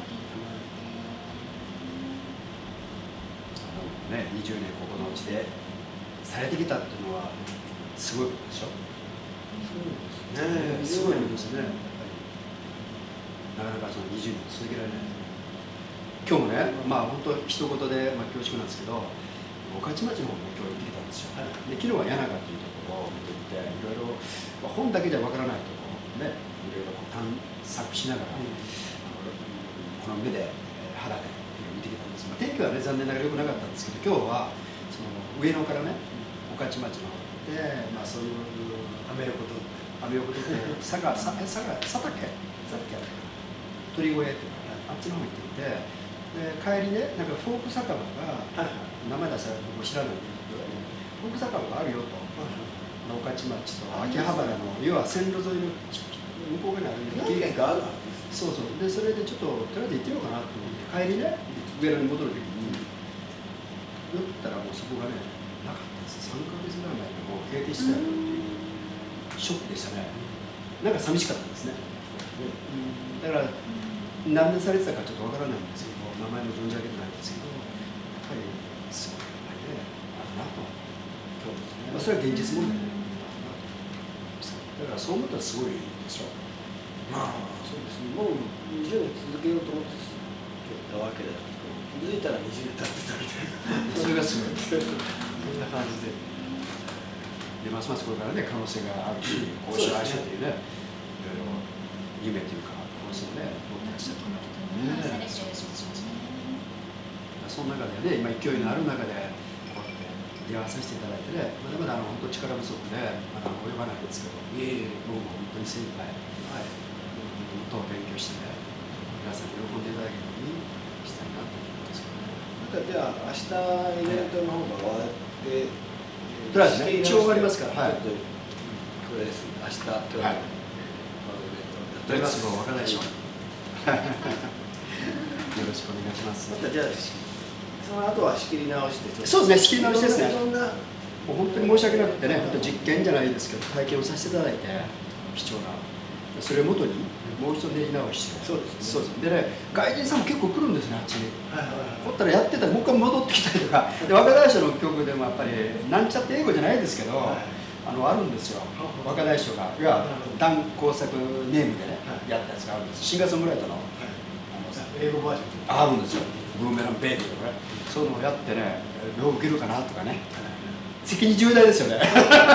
ね20年ここのうちでされてきたっていうのはすごいことでしょそうですすごいことですよね。やっぱりなかなかその20年続けられない。今日もねまあ本当一言で、まあ、恐縮なんですけど御徒町の方も今日行ってきたんですよ、はい。で昨日は柳川っていうところを見てみていろいろ、まあ、本だけじゃわからないところねいろいろこう探索しながら、この目で、えー肌で見てきたんです、まあ、天気はね残念ながら良くなかったんですけど今日はその上野からね御徒町の方で、まあ、そういうアメ横とアメ横とって佐賀佐佐賀佐竹佐竹鳥越っていうのあっちの方行ってみてで帰りねなんかフォーク酒場が名前出したら僕知らないんだけどフォーク酒場があるよと御徒町と秋葉原の要は線路沿いの向こう側にある何軒かあるはずでそうそうでそれでちょっととりあえず行ってみようかなと思って帰りね上野に戻る時に寄ったらもうそこがねなかったです。3ヶ月ぐらい前にもう閉店してた。よってショックでしたね。なんか寂しかったですね。だから何年されてたかちょっとわからないんですけど名前も存じ上げてないんですけどやっぱりすごいやっぱりねあるなとそうですね。まあ、それは現実問題で、だからそう思ったらすごいでしょ。まあそうですね。もう20年続けようと思ってたわけだけど気づいたら20年経ってたみたいな。それがすごい。そんな感じででますますこれからね可能性があるしこうしようああしようっていうねいろいろ夢というか可能性をね持ってらっしゃるからねその中でね今勢いのある中でこうやって出会わさせていただいてねまだまだあの本当力不足でまだ及ばないんですけどえいえ僕も本当に精一杯はいもっと勉強してね皆さんに喜んでいただけるようにしたいなと思いますけどね。またじゃあ明日イベントの方が終わってとりあえずね一応終わりますからはい。とこれです。明日今日のはい。イベントやっております。もう若大将よろしくお願いします。またじゃあその後は仕切り直してそうですね仕切り直しですね。もう本当に申し訳なくてね、本当実験じゃないですけど、体験をさせていただいて、貴重な、それをもとに、もう一度練り直して、そうですね。そうです。でね、外人さんも結構来るんですね、あっちに。はいはいはい。ほったらやってたら、もう一回戻ってきたりとか、で若大将の曲でもやっぱり、なんちゃって英語じゃないですけど、はい。あのあるんですよ、若大将が、いや、段工作ネームでね、やったやつがあるんです、シンガーソングライターの。英語バージョン。あるんですよ、ブーメランベイビーとかね、そういうのをやってね、どう受けるかなとかね。責任重大ですよね。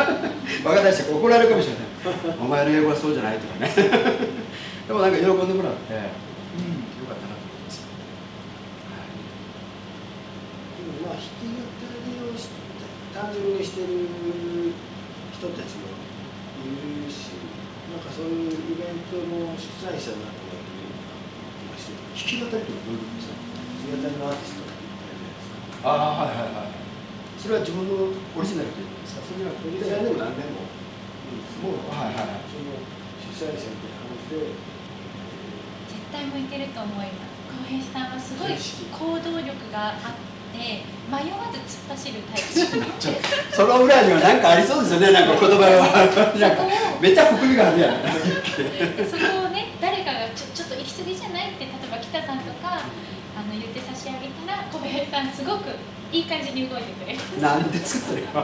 若大将怒られるかもしれない。お前の英語はそうじゃないとかねでもなんか喜んでもらって、うん、よかったなと思います、でもまあ弾き語りをし単純にしてる人たちもいるしなんかそういうイベントの主催者になってもらってもいいのかなして弾き語りってどういうことです。か弾き語りのアーティストって言ったじゃないですか？ああはいはいはいそれは自分のオリジナルということですか？それはそれじゃでも何でもいいですもうはいはいはい。その主催者みたいな感じで絶対向いてると思います。浩平さんはすごい行動力があって迷わず突っ走るタイプ。その裏には何かありそうですよね。なんか言葉はなんかめっちゃ含みがあるやん。そこをね誰かがちょちょっと行き過ぎじゃないって例えば北さんとかあの言って差し上げたら小林さんすごくいい感じに動いてくれる。なんですかそれは。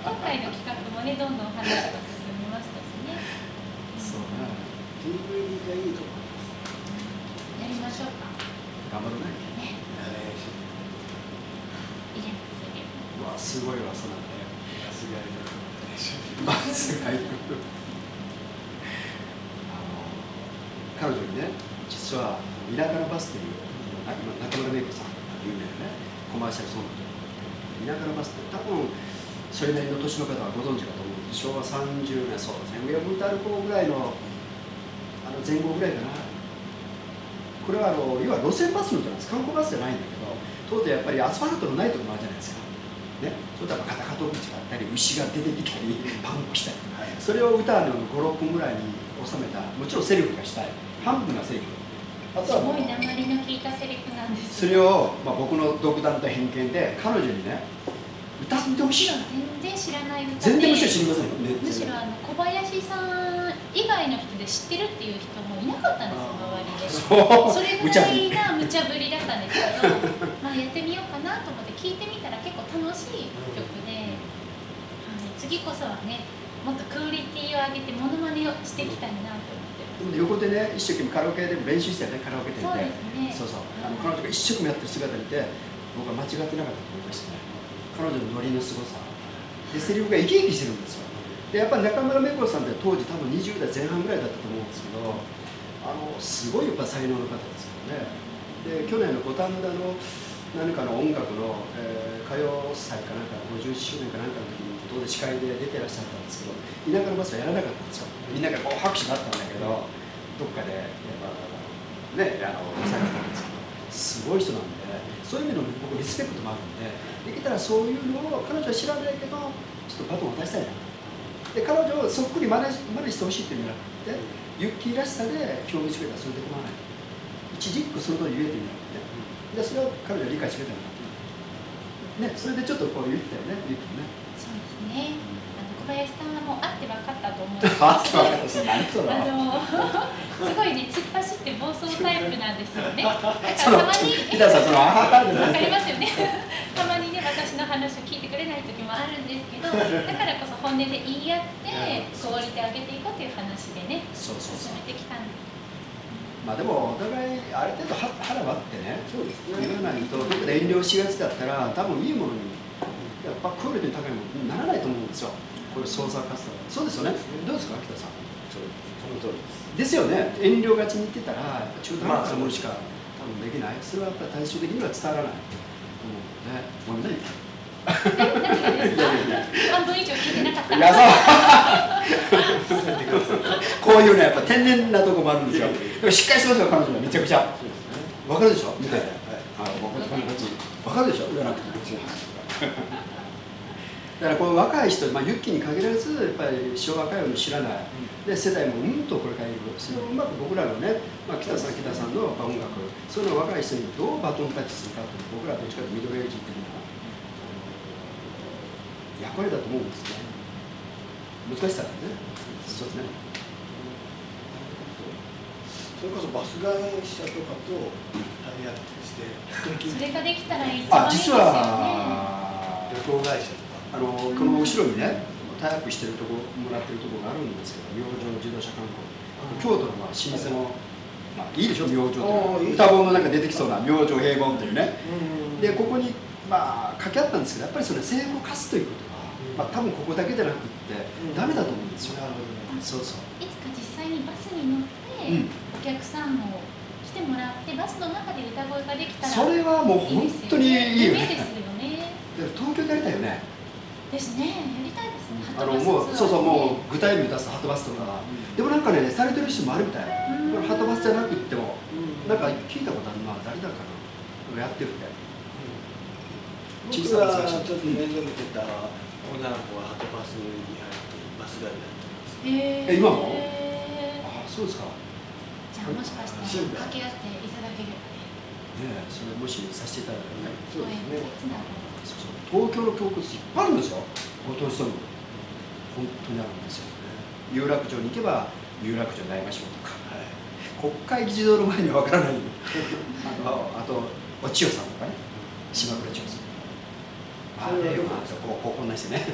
今回の企画もねどんどん話が進みましたしね。そうね DVD がいいと思いましょうか頑張るねね入れます入れますうわすごいわそんなのねさすがにまずがいるあの彼女にね実は「田舎のバス」というあのな中村芽子さん有名なねコマーシャルソング田舎のバスって多分それなりの年の方はご存知かと思う昭和30年そうですね上を向いて歩こうぐらいのあの前後ぐらいかなこれはあの要は路線バスの歌なんです観光バスじゃないんだけど当時やっぱりアスファルトのないところもあるじゃないですか。ね、それとは片方道があったり牛が出てきたりパンクしたりそれを歌の56分ぐらいに収めたもちろんセリフがしたい。半分がセリフ。あとはもうすごい鉛の効いたセリフなんです。それを、まあ、僕の独断と偏見で彼女にね歌ってほしい全然知らない歌で。全然むしろ知りませんよ。ねむしろあの小林さん以外の人で知ってるっていう人もいなかったんですよ周りで。それぐらいな無茶ぶり。だったんですけどまあやってみようかなと思って聞いてみたら結構楽しい曲で、あの次こそはねもっとクオリティを上げてモノマネをしていきたいなと思って横でね一生懸命カラオケでも練習してねカラオケ店そうでですね。そうそう。あの彼女が一生懸命やってる姿見て僕は間違ってなかったと思いましたね彼女のノリのすごさ。でセリフが生き生きしてるんですよ。でやっぱり中村芽子さんって当時多分20代前半ぐらいだったと思うんですけどあのすごいやっぱ才能の方ですよね。で去年の五反田の何かの音楽の、えー歌謡祭かなんか50周年かなんかの時に当然司会で出てらっしゃったんですけど田舎のバスはやらなかったんですよ。みんながこう拍手があったんだけどどっかでやっぱねあのされてたんですけどすごい人なんでそういう意味の僕リスペクトもあるんでできたらそういうのを彼女は知らないけどちょっとバトンを渡したいな。で彼女をそっくり真似真似してほしいっていうんじゃなくてユッキーらしさで表現してくれたらそれで構わない。一軸その通り言えてみなくて。でそれを彼女は理解してくれたのねそれでちょっとこう言ってたよね言ってね。そうですね。小林さんはもう会って分かったと思うんです あの。すごいね突っ走って暴走タイプなんですよね。だからたまにわかりますよね。たまにね私の話を聞いてくれない時もあるんですけどだからこそ本音で言い合ってクオリティ上げていこうという話でね進めてきたんです。まあでもお互いある程度は腹割ってねそうです。言わないと遠慮しがちだったら多分いいものにやっぱクオリティ高いものにならないと思うんですよこれ操作カスタムそうですよね。どうですか北さん？その通りです。ですよね。遠慮がちに言ってたら中途半端なものしか多分できない。それはやっぱり大衆的には伝わらないと思うので。ごめんね半分以上聞いてなかった。いやそう。こういうねやっぱ天然なとこもあるんですよ。でもしっかりしてますよ彼女は。めちゃくちゃ。わかるでしょ？見ててはい。はい、かるでしょ？言わなくて。も だからこの若い人、まあ、ユッキーに限らずやっぱり昭和歌謡の知らない、で世代もうんとこれからいるそれをうまく僕らのね、まあ、北さん北さんの音楽その若い人にどうバトンタッチするかという僕らはどっちかというとミドルエイジ的なあの役割だと思うんですね。難しさだね。そうですね。それこそバス会社とかとタイアップして それができたら一番あ実いいですよね。は旅行会社とかあのこの後ろにねタイアップしてるとこもらってるところがあるんですけど明星自動車観光。京都のまあ老舗の、まあ、いいでしょ明星ああいい。って歌本の中出てきそうな明星平凡っていうね。うん。でここにまあ掛け合ったんですけどやっぱりそれ成功を貸すということが、まあ、多分ここだけじゃなくってダメだと思うんですよ、なるほど。ねそうそう。いつか実際にバスに乗って、うん。お客さんも来てもらってバスの中で歌声ができたらそれはもう本当にいいよね。夢ですよね。で東京でやりたいよねですね。やりたいですね。あのもうそうそうもう具体名出すハトバスとか。でもなんかねされてる人もあるみたい。うん。これハトバスじゃなくってもうん。なんか聞いたことあるな誰だかなやってるって。小僕さながちょっと面倒見てた女の子はハトバスに入ってバスガイドやってます。へーえ今も？ああそうですか。じゃあもしかしたら新聞掛け合っていただければね。ねえそれもしさせていただいたらね。そうですね東京の教窟いっぱいあるんですよご当地ソング本当にあるんですよ有楽町に行けば有楽町に会いましょうとか。はい。国会議事堂の前には分からない。あのあとお千代さんとかね。島倉千代さん。あそれはこうこうこんなしてね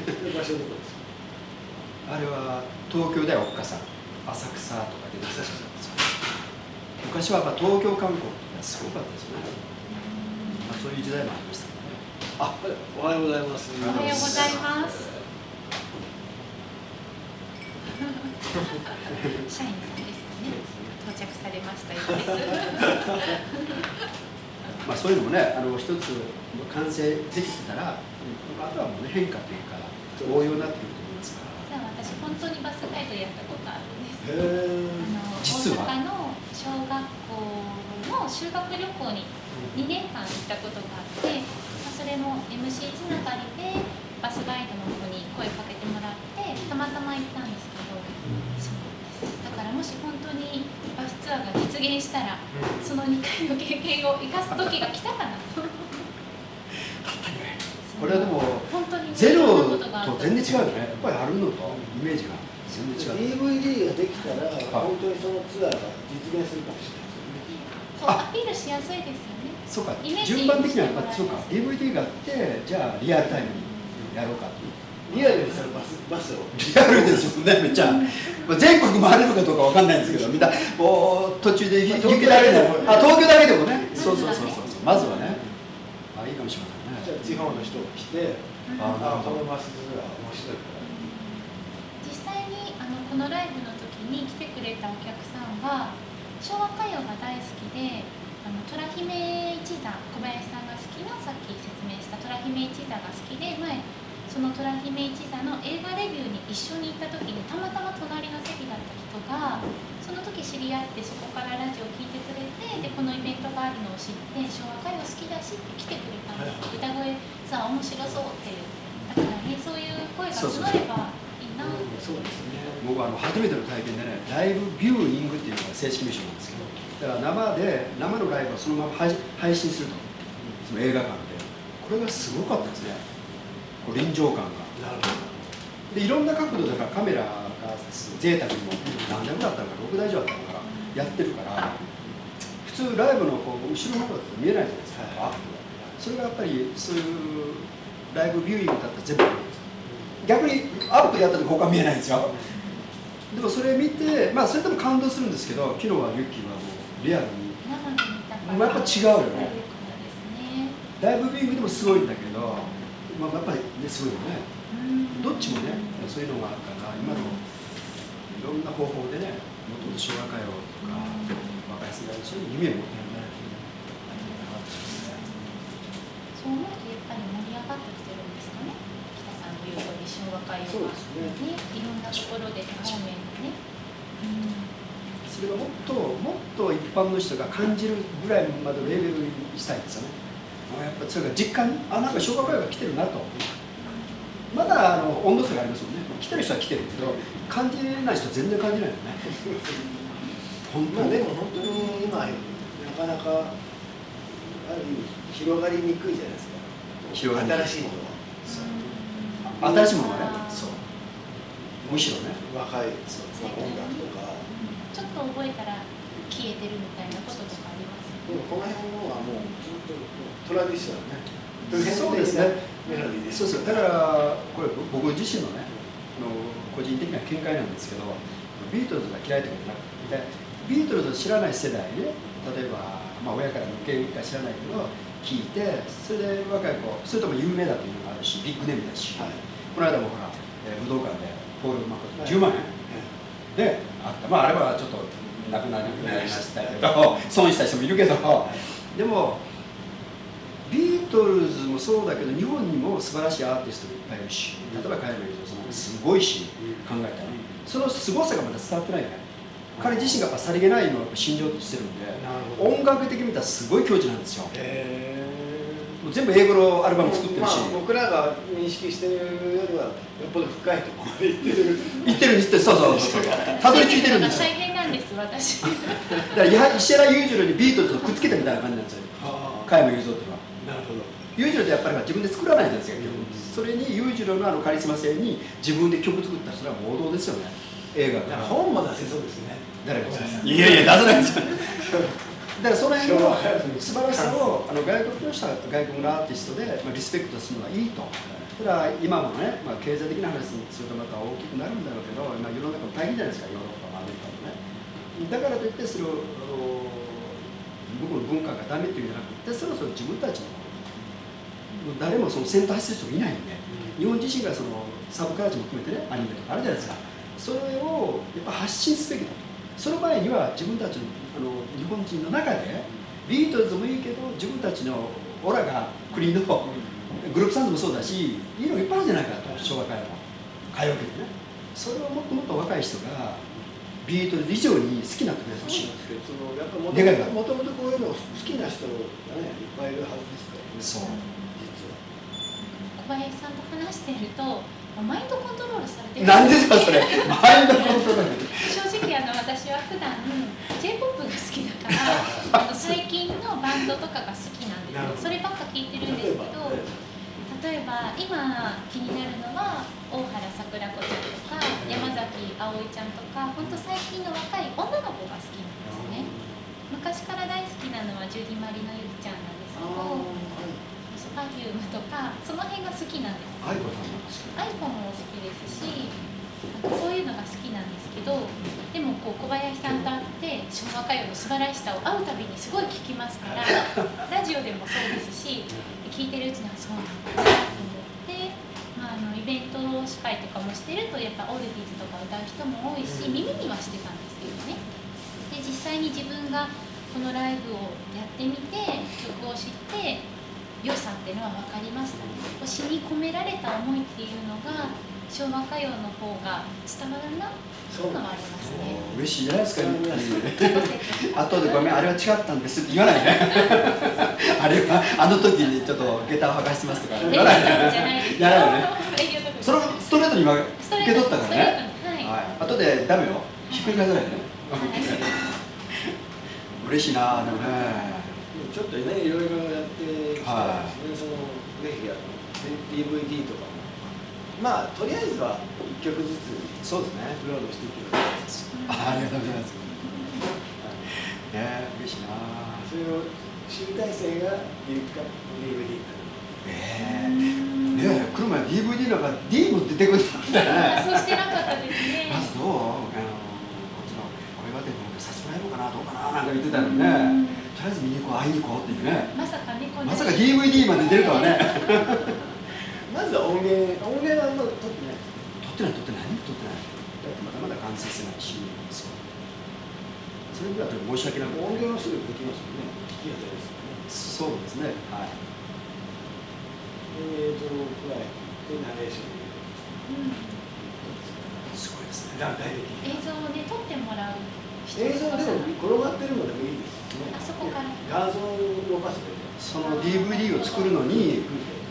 あれは東京ではおっかさん。浅草とか出てきたじゃないですか昔はやっぱ東京観光ってすごかったですよね、まあ、そういう時代もありましたあおはようございます。おはようございます。社員さんですね。到着されましたまあ、そういうのもねあの一つ完成できてたら、あとはもうね変化というか応用になってくると思いますから。私本当にバスガイドやったことあるんです。実は？大阪の小学校の修学旅行に2年間行ったことがあって、まあ、それも MC つながりでバスガイドの子に声かけてもらってたまたま行ったんですけどそうです。だからもし本当にバスツアーが実現したらその2回の経験を生かす時が来たかなと。これはでも本当にゼロと全然違うよね。やっぱりあるのとイメージが。全然違う。DVD ができたら本当にそのツアーが実現するかもしれないそうアピールしやすいですよねそうか。順番的にはやっぱそうか。DVD があってじゃあリアルタイムにやろうかっていうリアルにそのバスバスを。リアルですよね。めっちゃ、まあ、全国回れるかどうかわかんないんですけどみんなもう途中で行けでもあ東京だけでもね。そうそうそうそう。まずはね。あいいかもしれませんね。じゃあ地方の人が来てあなるほど。あこのバスツアー面白いから実際にあのこのライブの時に来てくれたお客さんは昭和歌謡が大好きであの虎姫一座小林さんが好きなさっき説明した虎姫一座が好きで前その虎姫一座の映画レビューに一緒に行った時にたまたま隣の席だった人がその時知り合ってそこからラジオ聞いてくれてでこのイベントがあるのを知って昭和歌謡好きだしって来てくれたんです。歌声さあ面白そうっていうだからねそういう声が募ればいいな。そうですね。僕はあの初めての体験でねライブビューイングっていうのが正式名称なんですけどだから生で生のライブをそのまま配配信すると。その映画館で。これがすごかったですね。こう臨場感が。なるほでいろんな角度だからカメラが贅沢にも何台もだったのか6台以上あったのかなやってるから普通ライブのこう後ろの方だと見えないじゃないですか、アップがそれがやっぱりそういうライブビューイングだったら全部見えるんです逆にアップでやった時他見えないんですよ。でもそれ見てまあそれでも感動するんですけど昨日はユッキーはリアルに。まあやっぱ違うよね。ライブビューイングでもすごいんだけど、まあ、やっぱりねすごいよね。うん。どっちもねそういうのがあるから今のいろんな方法でねもともと昭和歌謡とか若い世代のそういう夢を持ってるねありがたかったですね。そう思うとやっぱり盛り上がってきてるんですかね。北さんの言う通り昭和歌謡が。そうですね。いろんなところで方面でね。それがもっともっと一般の人が感じるぐらいまでレベルにしたいんですよね。あやっぱそれが実感。あなんか昭和歌謡が来てるなと。まだあの温度差がありますもんね。来てる人は来てるけど感じない人は全然感じないよね。本当にまあでも本当に今なかなかある意味広がりにくいじゃないですか。広がり新しいものうん新しいものがね。そう。むしろね。は若いそうまあ音楽とかちょっと覚えたら消えてるみたいなこととかあります？でもこの辺のはもうずっとトラディショナルね。そうですね。メロディーです。そうそうだからこれ僕自身のねあの個人的な見解なんですけどビートルズが嫌いとかじゃなくてビートルズを知らない世代ね例えば、まあ、親からの受け入れか知らないけど聞いてそれで若い子それとも有名だというのがあるしビッグネームだし、はい。この間もほら、えー武道館でポール・マコはい。10万円であった。まああれはちょっとなくなりましたけど 損した人もいるけど。でもビートルズもそうだけど日本にも素晴らしいアーティストがいっぱいいるし例えば加山雄三さんもすごいし考えたら。その凄さがまだ伝わってないよね彼自身がやっぱさりげないのを信条としてるんで音楽的に見たらすごい境地なんですよ。へもう全部英語のアルバム作ってるし、まあ、僕らが認識してるよりはよっぽど深いところまで行ってる。言ってる言ってるそうそうそう。たどり着いてるんですよ。大変なんです私。だからいや石原裕次郎にビートルズをくっつけたみたいな感じなんですよ。は加山雄三っていうのはなるほど。裕次郎ってやっぱり自分で作らないじゃないですか曲。それに裕次郎のあのカリスマ性に自分で曲作ったらそれは王道ですよね。映画が。本も出せそうですね。誰がごめんなさいやいや出さないですよ だからその辺の素晴らしさをあの外国の人は外国のアーティストで、まあ、リスペクトするのはいいと。ただ今もね、まあ、経済的な話にするとまた大きくなるんだろうけど、まあ、世の中も大変じゃないですかヨーロッパもアメリカもね。だからといってそれをあの文化がダメっていうんじゃなくてそろそろ自分たちの誰もその先頭走ってる人がいないんで日本自身がそのサブカルチャーも含めてねアニメとかあるじゃないですか。それをやっぱ発信すべきだと。その前には自分たちのあの日本人の中でビートルズもいいけど自分たちのオラが国のグループサウンドもそうだしいいのいっぱいあるじゃないかと昭和歌謡も歌謡曲ね。それをもっともっと若い人がビートルズ以上に好きになってくれてほしい。願いがもともとこういうの好きな人がねいっぱいいるはずですからね。そう。実は。小林さんと話してるとマインドコントロールされてる。なんでですかそれ？マインドコントロール。正直あの私は普段 J−POP が好きだからあの 最近のバンドとかが好きなんですよ。そればっか聞いてるんですけど例えば今気になるのは大原桜子ちゃんとか山崎葵ちゃんとか本当最近の若い女の子が好きなんですね。昔から大好きなのはジュディ・マリのゆきちゃんなんですけどパフュームとかその辺が好きなんです。愛子さんなんですかアイコンも好きですしなんかそういうのが好きなんですけどでもこう小林さんと会って昭和歌謡の素晴らしさを会うたびにすごい聞きますから ラジオでもそうですし聞いてるうちにはそうなんだなと思って、まあ、あのイベント司会とかもしてるとやっぱオールディーズとか歌う人も多いし耳にはしてたんですけどね。で実際に自分がこのライブをやってみて曲を知って良さっていうのは分かりましたね。詩に込められた思いっていうのが昭和歌謡の方が伝わるなそういうのはありますね。嬉しいじゃないですか、後でごめんあれは違ったんですって言わないね。あれはあの時にちょっと下駄を履かしてますとかレ言わないギュラーじゃないです。やらないよねそれをストレートに今受け取ったからね。はい、はい。後でダメよ。ひっくり返さないでね。嬉しいなでもねちょっとねいろいろやってきたはそれそのぜひあの DVD とかもまあとりあえずは1曲ずつそうですね。アップロードしていけばいいです。あありがとうございます。ね嬉しいな。それを集大成が DVD えー、ねえ。車 DVD なんか D も出てくるんだね。そうしてなかったですね。まずどう？あのこっちの小岩店の方でさせてもらえるのかなどうかななんか言ってたのにねとりあえず見に行こう会いに行こうっていうね。まさかね。まさか DVD まで出るとはね。まずは音源音源はまだ撮ってない。撮ってない撮ってない。何も撮ってないだってまだまだ完成してないし。それぐらいは申し訳なくて。音源はすぐできますよね。聞きやすいですよね。そうですね。はい。映像くらいでナレーションうんすごいですね。段階的に映像をね撮ってもらう人映像でも転がってるのでもいいです画像を動かすでその DVD を作るのに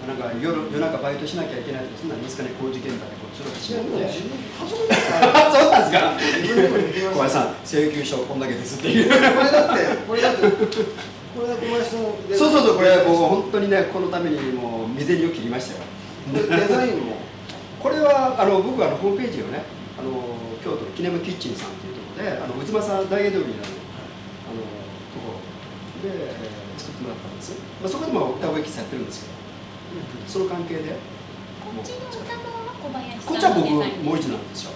なんか夜夜中バイトしなきゃいけないとかそんなんですかね工事現場でこうつるしいやなくてもう自分パソコンだからあそうなんですか。小林さん請求書こんだけですっていう。これだってこれだってこれは小林さんそうそうそうこれもう本当にねこのためにもう未然を切りましたよ。デザインも これはあの僕はあのホームページをねあの京都のキネムキッチンさんっていうところであの宇都正大江通りにあるで、えー作ってもらったんです、まあ、そこでも歌声喫茶やってるんですけど。その関係で。こっちの歌のは小林さんこっちは僕もう一なんですよ。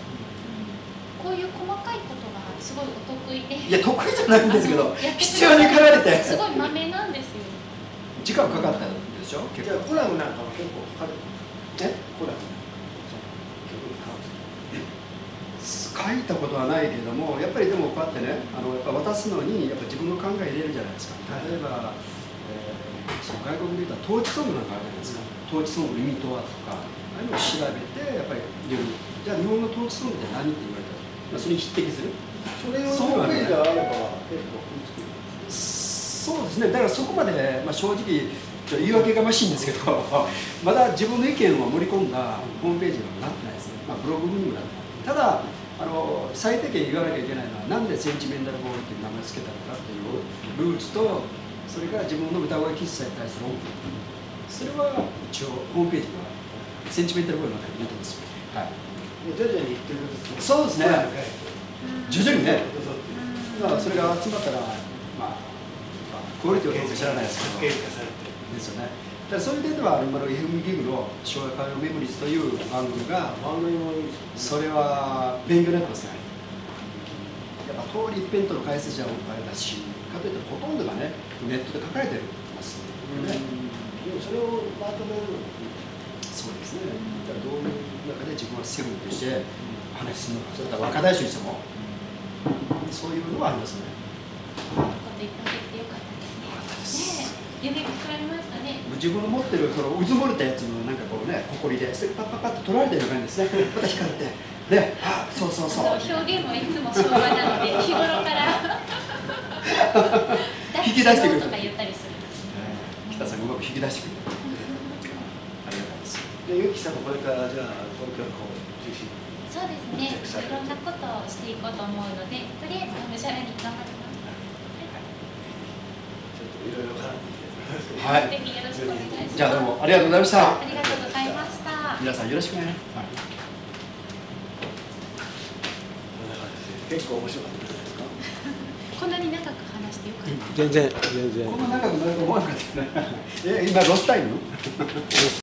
こういう細かいことがすごいお得意で。いや得意じゃないんですけど必要に駆られて。すごいまめなんですよ。時間かかったんでしょ？結構。じゃあコラムなんかは結構かかるえ？コラムその曲に関する書いたことはないけれどもやっぱりでもこうやってねあのやっぱ渡すのにやっぱ自分の考え入れるじゃないですか。はい例えば、えーその外国で言ったら統一ソングなんかあるじゃないですか。統一ソングの意味とはとかああいうのを調べてやっぱり入れる。じゃあ日本の統一ソングって何って言われたら、まあ、それに匹敵する。それをホームページがあれば結構そうですね。だからそこまで、まあ、正直ちょっと言い訳がましいんですけど まだ自分の意見を盛り込んだホームページにはなってないですね、まあ、ブログにもなってない。ただ最低限言わなきゃいけないのはなんでセンチメンタルボールっていう名前を付けたのかっていうルーツとそれから自分の歌声喫茶に対する音楽それは一応ホームページにはセンチメンタルボールの中に入れてます。よ、はい、徐々に言ってるんですね。そうですね。徐々にね。まあそれが集まったらまあ、クオリティはどうか知らないですけどですよね。だそういう点では、今の FM ギグの昭和歌謡メモリーズという番組が、それは勉強になってますね。通り一辺倒の解説じゃあれだし、かといってほとんどがね、ネットで書かれてますね。でもそれをまとめるのそうですね。じゃあどういう中で自分はセブンとして話するのか、それから若大衆にしても、そういうのはありますね。こといっぱいできてよかったですね。夢が膨らみましたね。自分の持ってるそのうずもれたやつのなんかこうね、埃で、それパッパッパッと取られてる感じですね。また光って、ね、あ、そうそうそう。表現もいつも昭和なので、日頃から 引き出してくるとか言ったりする。北さんがうまく引き出してくれた。ありがたいです。でゆきさんもこれからじゃあ東京の方を中心にそうですね。いろんなことをしていこうと思うので、とりあえずがむしゃらに頑張ります。ちょっといろいろ絡んではいぜひよろしくお願いします。じゃあどうもありがとうございましたあ。りがとうございました。皆さんよろしくね。こんな感じで結構面白かったんじゃないですか？こんなに長く話してよかった。全然全然こんな長くなると思わなかったね。え、今ロスタイム？